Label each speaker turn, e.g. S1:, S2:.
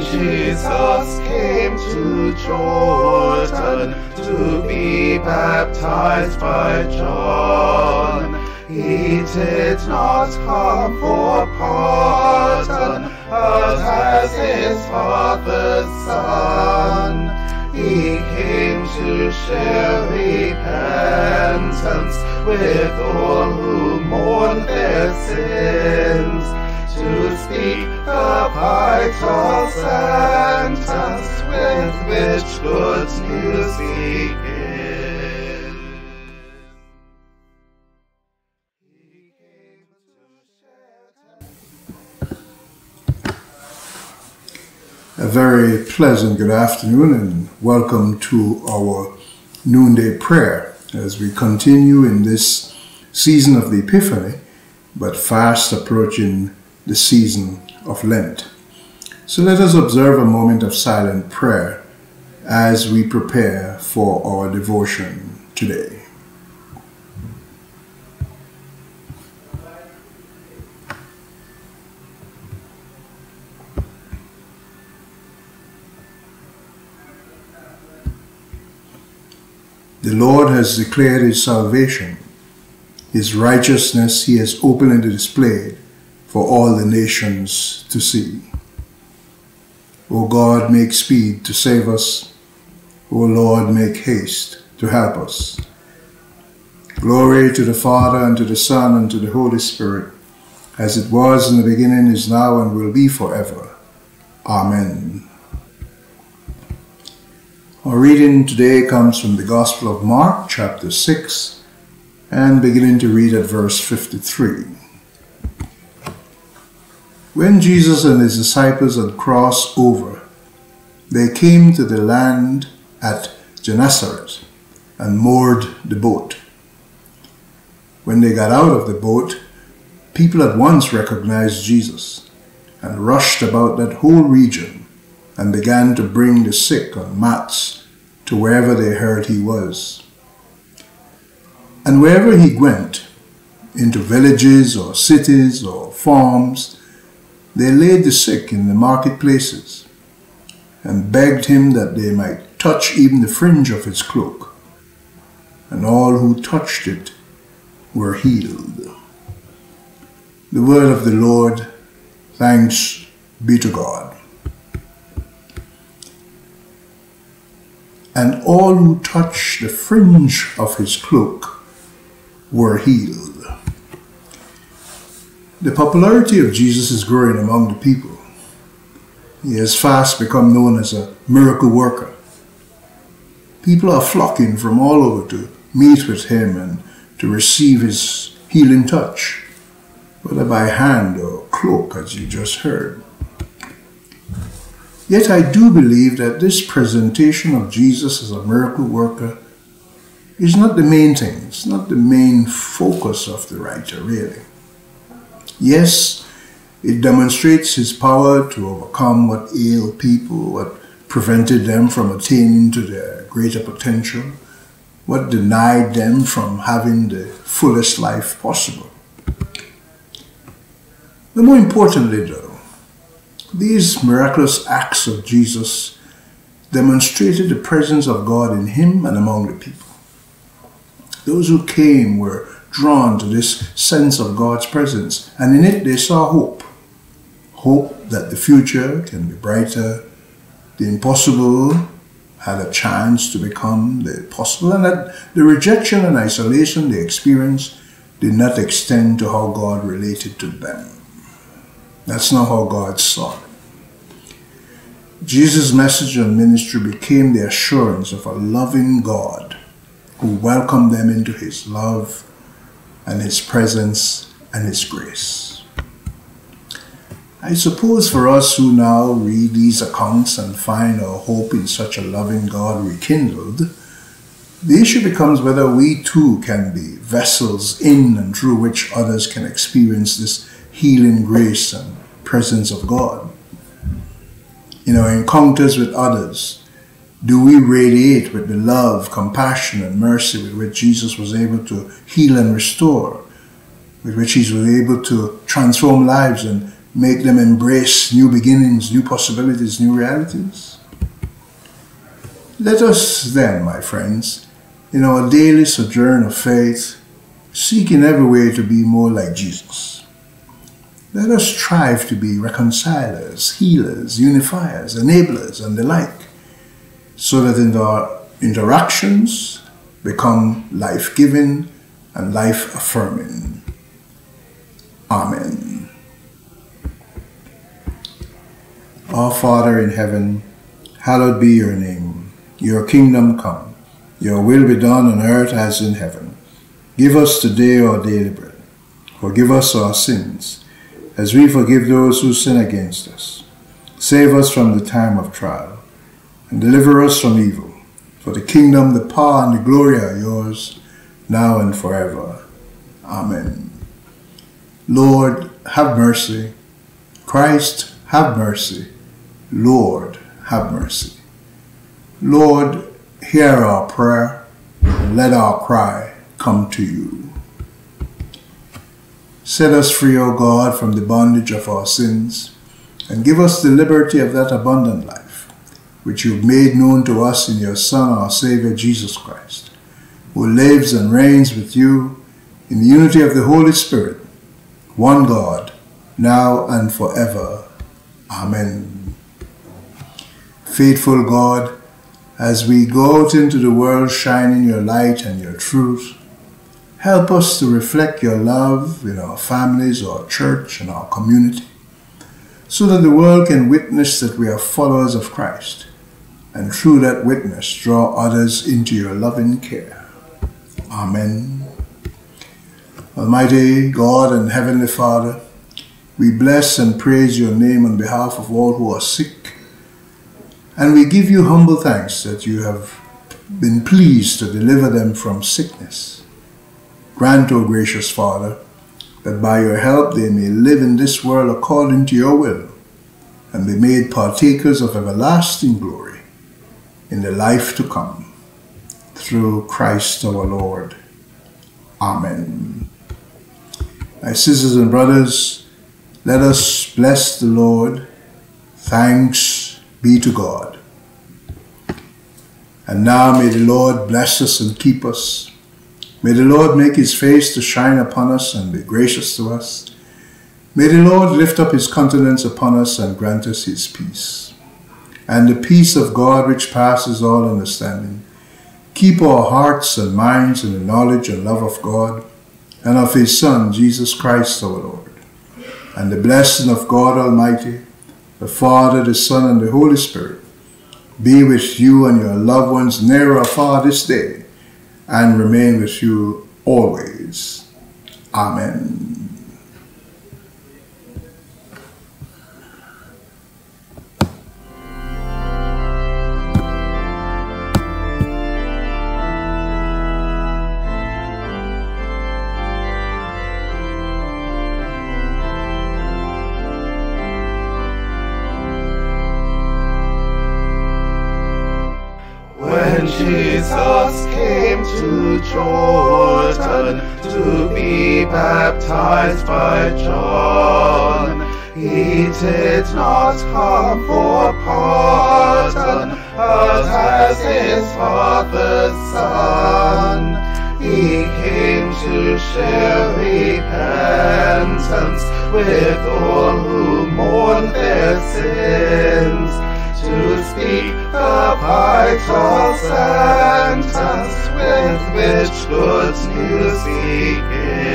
S1: Jesus came to Jordan to be baptized by John. He did not come for pardon, but as his father's son. He came to share repentance with all who mourn their sins, to speak the vital sentence with which good news
S2: A very pleasant good afternoon and welcome to our noonday prayer as we continue in this season of the Epiphany, but fast approaching the season of Lent. So let us observe a moment of silent prayer as we prepare for our devotion today. The Lord has declared his salvation. His righteousness he has openly displayed for all the nations to see. O God, make speed to save us. O Lord, make haste to help us. Glory to the Father, and to the Son, and to the Holy Spirit, as it was in the beginning, is now, and will be forever. Amen. Our reading today comes from the Gospel of Mark, chapter 6, and beginning to read at verse 53. When Jesus and his disciples had crossed over, they came to the land at Gennesaret and moored the boat. When they got out of the boat, people at once recognized Jesus and rushed about that whole region and began to bring the sick on mats to wherever they heard he was. And wherever he went, into villages or cities or farms, they laid the sick in the marketplaces and begged him that they might touch even the fringe of his cloak. And all who touched it were healed. The word of the Lord, thanks be to God. And all who touched the fringe of his cloak were healed. The popularity of Jesus is growing among the people. He has fast become known as a miracle worker. People are flocking from all over to meet with him and to receive his healing touch, whether by hand or cloak, as you just heard. Yet I do believe that this presentation of Jesus as a miracle worker is not the main thing, it's not the main focus of the writer, really. Yes, it demonstrates his power to overcome what ailed people, what prevented them from attaining to their greater potential, what denied them from having the fullest life possible. But more importantly, though, these miraculous acts of Jesus demonstrated the presence of God in him and among the people. Those who came were drawn to this sense of God's presence, and in it they saw hope. Hope that the future can be brighter, the impossible had a chance to become the possible, and that the rejection and isolation they experienced did not extend to how God related to them. That's not how God saw it. Jesus' message and ministry became the assurance of a loving God who welcomed them into his love and his presence and his grace. I suppose for us who now read these accounts and find our hope in such a loving God rekindled, the issue becomes whether we too can be vessels in and through which others can experience this healing grace and presence of God. In our encounters with others, do we radiate with the love, compassion, and mercy with which Jesus was able to heal and restore, with which he was able to transform lives and make them embrace new beginnings, new possibilities, new realities? Let us then, my friends, in our daily sojourn of faith, seek in every way to be more like Jesus. Let us strive to be reconcilers, healers, unifiers, enablers, and the like, so that in our interactions become life giving and life affirming. Amen. Our Father in heaven, hallowed be your name. Your kingdom come. Your will be done on earth as in heaven. Give us today our daily bread. Forgive us our sins, as we forgive those who sin against us. Save us from the time of trial, deliver us from evil. For the kingdom, the power, and the glory are yours, now and forever. Amen. Lord, have mercy. Christ, have mercy. Lord, have mercy. Lord, hear our prayer, and let our cry come to you. Set us free, O God, from the bondage of our sins, and give us the liberty of that abundant life, which you have made known to us in your Son, our Saviour, Jesus Christ, who lives and reigns with you in the unity of the Holy Spirit, one God, now and forever. Amen. Faithful God, as we go out into the world shining your light and your truth, help us to reflect your love in our families, our church, and our community, so that the world can witness that we are followers of Christ, and through that witness draw others into your loving care. Amen. Almighty God and Heavenly Father, we bless and praise your name on behalf of all who are sick, and we give you humble thanks that you have been pleased to deliver them from sickness. Grant, O gracious Father, that by your help they may live in this world according to your will, and be made partakers of everlasting glory in the life to come. Through Christ our Lord. Amen. My sisters and brothers, let us bless the Lord. Thanks be to God. And now may the Lord bless us and keep us. May the Lord make his face to shine upon us and be gracious to us. May the Lord lift up his countenance upon us and grant us his peace. And the peace of God which passes all understanding, keep our hearts and minds in the knowledge and love of God and of his Son, Jesus Christ our Lord. And the blessing of God Almighty, the Father, the Son, and the Holy Spirit, be with you and your loved ones near or far this day, and remain with you always. Amen.
S1: Jesus came to Jordan to be baptized by John, he did not come for pardon, but as his father's son. He came to share repentance with all who mourn their sins thee the vital sentence with which good news begins.